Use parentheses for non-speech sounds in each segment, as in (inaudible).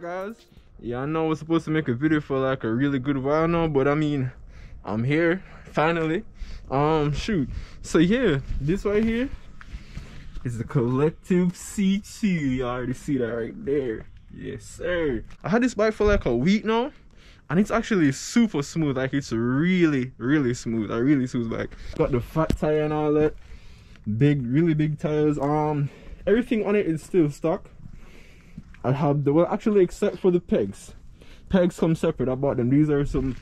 guys. Yeah i know was supposed to make a video for like a really good while now but i mean i'm here finally. Um shoot. So yeah this right here is the collective c2 you already see that right there. Yes sir. I had this bike for like a week now and it's actually super smooth. Like it's really really smooth. I really smooth bike. Got the fat tire and all that. Big really big tires. Um everything on it is still stock i have the well actually except for the pegs pegs come separate. I bought them. These are some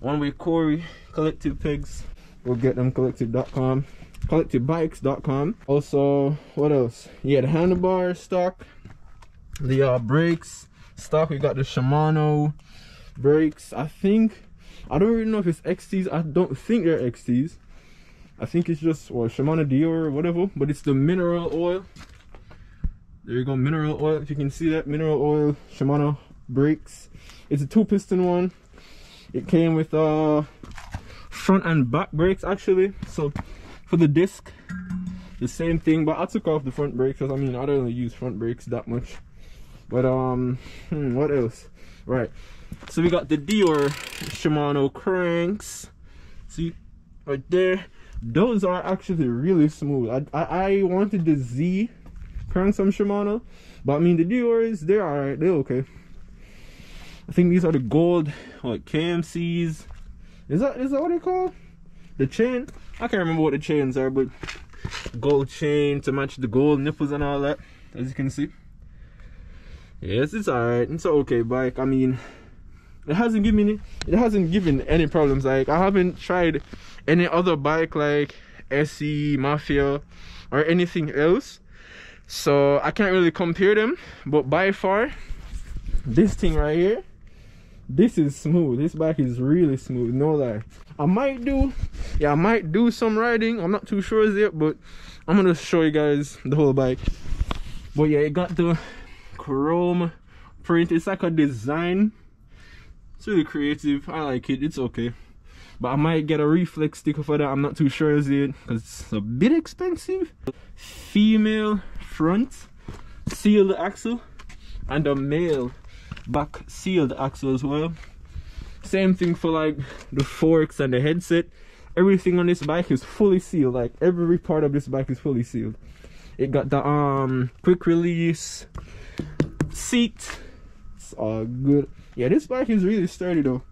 one-way corey collective pegs we'll get them collective.com collectivebikes.com also what else? Yeah the handlebar stock. The uh brakes stock. We got the shimano brakes. I think i don't really know if it's xts i don't think they're xts i think it's just or shimano Deore or whatever but it's the mineral oil there you go mineral oil if you can see that mineral oil shimano brakes. It's a two piston one. It came with uh front and back brakes actually. So for the disc the same thing but i took off the front brakes because i mean i don't really use front brakes that much. But um hmm, what else? Right. So we got the Deore shimano cranks. See right there. Those are actually really smooth. I i, I wanted the Zee cranks from shimano but i mean the Deores they're all right they're okay. I think these are the gold like kmcs is that is that what they call the chain? I can't remember what the chains are but gold chain to match the gold nipples and all that as you can see. Yes it's all right it's okay bike. I mean it hasn't given me it hasn't given any problems. Like i haven't tried any other bike like se mafia or anything else so i can't really compare them but by far this thing right here this is smooth. This bike is really smooth no lie. I might do yeah i might do some riding. I'm not too sure as yet but i'm gonna show you guys the whole bike. But yeah it got the chrome print. It's like a design. It's really creative. I like it. It's okay. But i might get a reflex sticker for that. I'm not too sure as yet because it's a bit expensive. Female front sealed axle and a male back sealed axle as well. Same thing for like the forks and the headset. Everything on this bike is fully sealed like every part of this bike is fully sealed. It got the um quick release seat. It's all good. Yeah this bike is really sturdy though.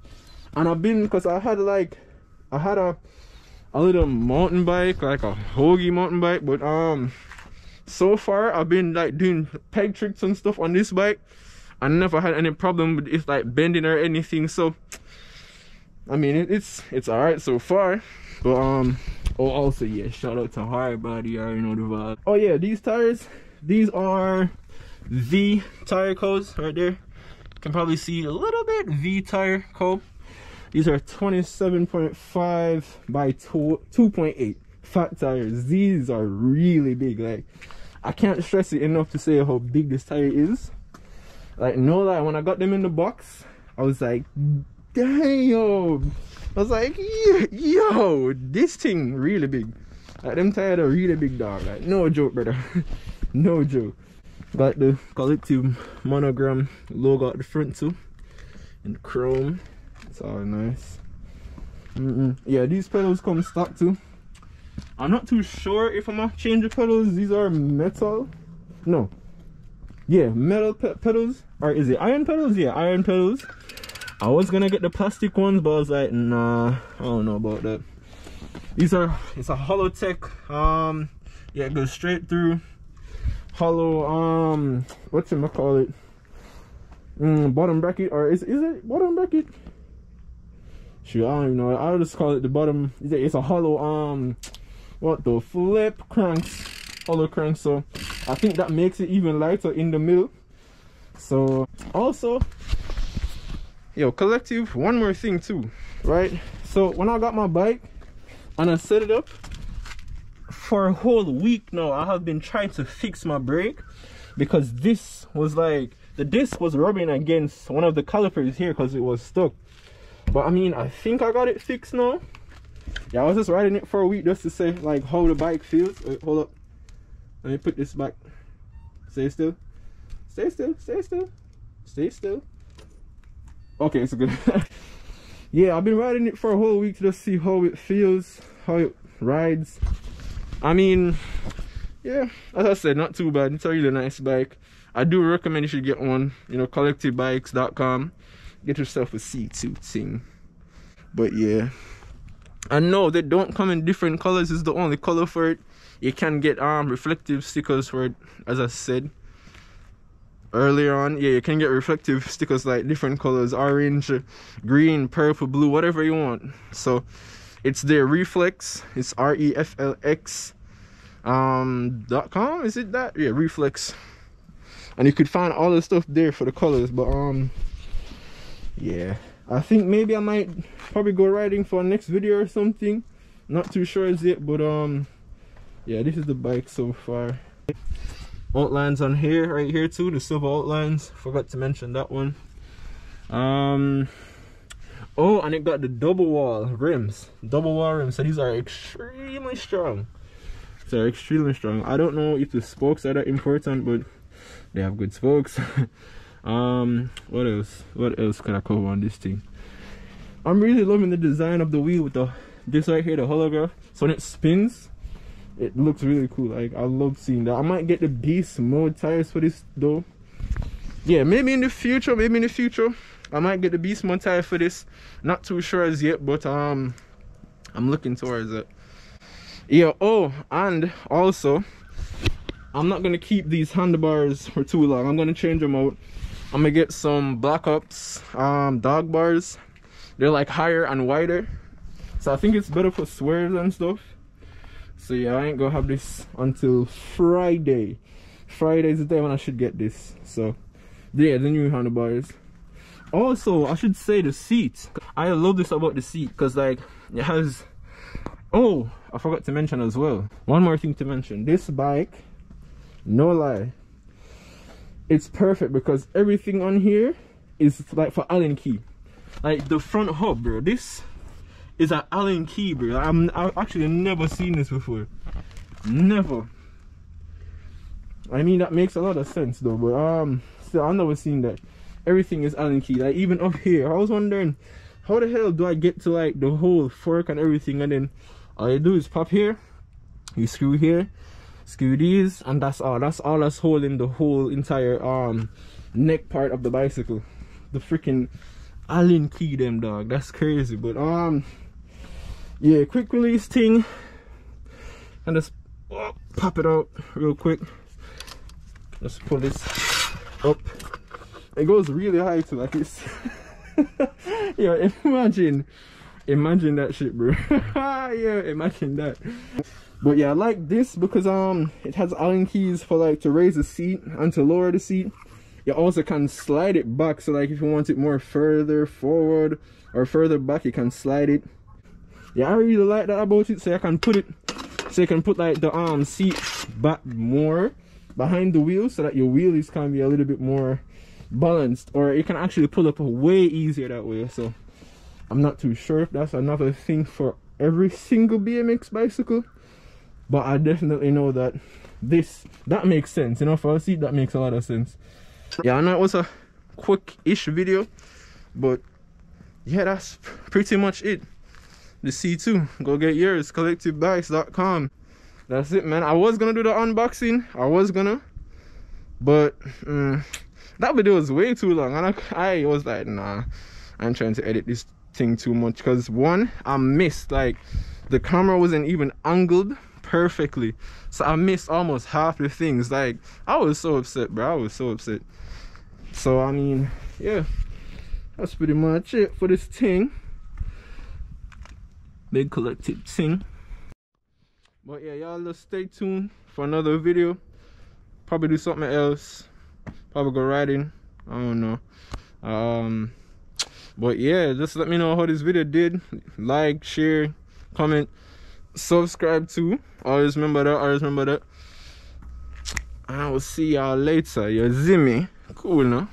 And i've been because i had like i had a a little mountain bike like a hoagie mountain bike but um so far i've been like doing peg tricks and stuff on this bike. I never had any problem with it like bending or anything so I mean it's it's all right so far. But um oh also yeah shout out to hard body you already know the vibe. Oh yeah these tires these are V tire codes right there. You can probably see a little bit V tire code. These are 27.5 by 2.8 fat tires these are really big like I can't stress it enough to say how big this tire is. Like no lie when i got them in the box i was like damn. I was like yo this thing really big. Like them tires are really big dog. Like no joke brother. (laughs) No joke. Got the collective monogram logo at the front too in chrome. It's all nice. Mm -mm. yeah these pedals come stock too i'm not too sure if i'm gonna change the pedals. These are metal. No. Yeah metal pe pedals. Or is it iron pedals? Yeah iron pedals. I was gonna get the plastic ones but i was like nah i don't know about that. These are it's a Hollowtech um yeah it goes straight through. Hollow um what's it call it? Mm, bottom bracket or is, is it bottom bracket? Sure, I don't even know. I'll just call it the bottom. It's a hollow, um, what the flip cranks, hollow crank. So I think that makes it even lighter in the middle. So also, yo, collective, one more thing too, right? So when I got my bike and I set it up, for a whole week now, I have been trying to fix my brake because this was like, the disc was rubbing against one of the calipers here because it was stuck but i mean i think i got it fixed now yeah i was just riding it for a week just to say like how the bike feels Wait, uh, hold up let me put this back stay still stay still stay still Stay still. Okay, it's good. (laughs) yeah, I've been riding it for a whole week to just see how it feels, how it rides. I mean, yeah, as I said, not too bad. It's a really nice bike. I do recommend you should get one. You know, collectivebikes.com. Get yourself a C2 thing. But yeah. I no they don't come in different colors. Is the only color for it. You can get um reflective stickers for it, as I said earlier on. Yeah, you can get reflective stickers like different colors, orange, green, purple, blue, whatever you want. So it's their reflex. It's R-E-F-L-X um dot com. Is it that? Yeah, reflex. And you could find all the stuff there for the colors, but um yeah. I think maybe I might probably go riding for next video or something. Not too sure as yet, but um yeah, this is the bike so far. Outlines on here, right here too, the silver outlines. Forgot to mention that one. Um oh and it got the double wall rims. Double wall rims. So these are extremely strong. So they're extremely strong. I don't know if the spokes are that important, but they have good spokes. (laughs) um what else? What else can i cover on this thing? I'm really loving the design of the wheel with the this right here the holograph. So when it spins it looks really cool. Like i love seeing that. I might get the beast mode tires for this though. Yeah maybe in the future maybe in the future i might get the beast mode tire for this. Not too sure as yet but um i'm looking towards it. Yeah oh and also i'm not gonna keep these handlebars for too long. I'm gonna change them out I'm gonna get some Black Ops um, dog bars. They're like higher and wider. So I think it's better for swears and stuff. So yeah, I ain't gonna have this until Friday. Friday is the day when I should get this. So yeah, the new handlebars. Also, I should say the seat. I love this about the seat because like it has oh I forgot to mention as well. One more thing to mention. This bike, no lie, it's perfect because everything on here is like for Allen key. Like the front hub, bro. This is an Allen key, bro. I'm I've actually never seen this before. Never. I mean that makes a lot of sense though, but um still I've never seen that. Everything is Allen key. Like even up here, I was wondering how the hell do I get to like the whole fork and everything and then all you do is pop here, you screw here, screw these and that's all. That's all that's holding the whole entire um neck part of the bicycle. The freaking allen key them dog. That's crazy but um yeah quick release thing. And just oh, pop it out real quick. Let's pull this up. It goes really high to like it's (laughs) yeah imagine imagine that shit bro. (laughs) Yeah imagine that but yeah i like this because um it has allen keys for like to raise the seat and to lower the seat. You also can slide it back so like if you want it more further forward or further back you can slide it. Yeah i really like that about it so i can put it so you can put like the um seat back more behind the wheel so that your wheelies can be a little bit more balanced or you can actually pull up way easier that way so i'm not too sure if that's another thing for every single bmx bicycle but I definitely know that this that makes sense. You know for a seat that makes a lot of sense. Yeah I know it was a quick-ish video but yeah that's pretty much it. The C2 go get yours collectivebikes.com that's it man. I was gonna do the unboxing I was gonna but um, that video was way too long and I, I was like nah I'm trying to edit this thing too much because one I missed like the camera wasn't even angled perfectly. So I missed almost half the things. Like I was so upset, bro. I was so upset. So I mean, yeah, that's pretty much it for this thing. Big collective thing. But yeah, y'all just stay tuned for another video. Probably do something else. Probably go riding. I don't know. Um but yeah, just let me know how this video did. Like, share, comment subscribe to. Always remember that always remember that. I will see y'all later. You zimmy. Cool no